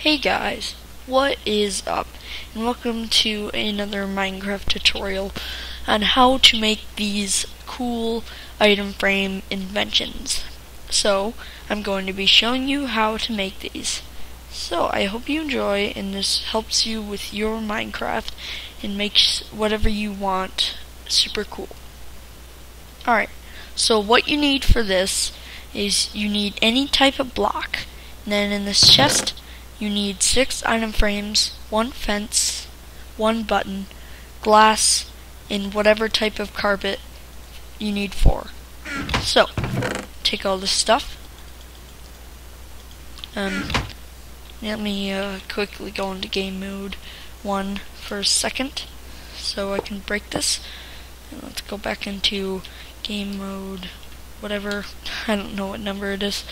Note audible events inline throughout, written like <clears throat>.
Hey guys, what is up? And welcome to another Minecraft tutorial on how to make these cool item frame inventions. So, I'm going to be showing you how to make these. So, I hope you enjoy and this helps you with your Minecraft and makes whatever you want super cool. Alright, so what you need for this is you need any type of block. And then in this chest, you need six item frames, one fence, one button, glass, and whatever type of carpet you need four. So, take all this stuff. Um, let me uh, quickly go into game mode one for a second so I can break this. And let's go back into game mode, whatever. <laughs> I don't know what number it is.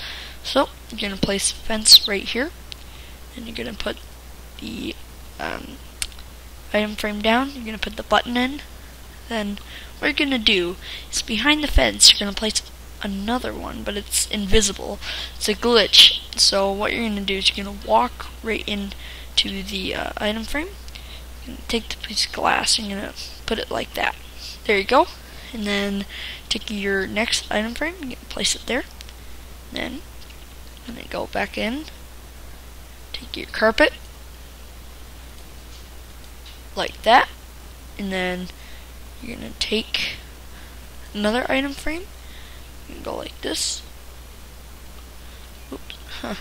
So, you're going to place fence right here and you're going to put the um, item frame down, you're to put the button in, then what you're going to do is behind the fence you're going to place another one, but it's invisible. It's a glitch. So what you're going to do is you're going to walk right into the uh, item frame, take the piece of glass, and you're to put it like that. There you go. And then take your next item frame, you place it there. Then, and then go back in, take your carpet like that and then you're gonna take another item frame and go like this. Oops huh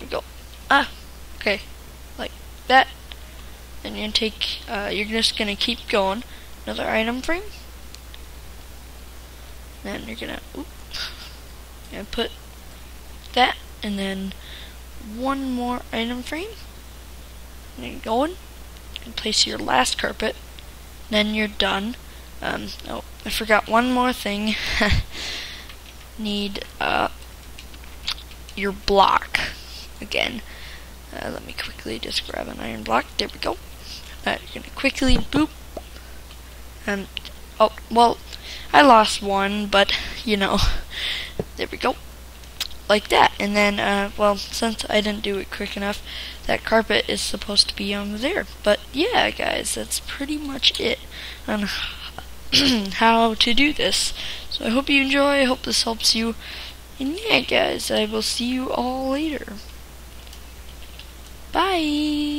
you go. Ah okay like that. And you're gonna take uh, you're just gonna keep going. Another item frame. Then you're gonna oop, and put that and then one more item frame. And going. And place your last carpet. Then you're done. Um, oh, I forgot one more thing. <laughs> Need uh, your block again. Uh, let me quickly just grab an iron block. There we go. Uh, you're gonna quickly boop. And oh well, I lost one, but you know, <laughs> there we go like that. And then, uh, well, since I didn't do it quick enough, that carpet is supposed to be on there. But yeah, guys, that's pretty much it on <clears throat> how to do this. So I hope you enjoy. I hope this helps you. And yeah, guys, I will see you all later. Bye.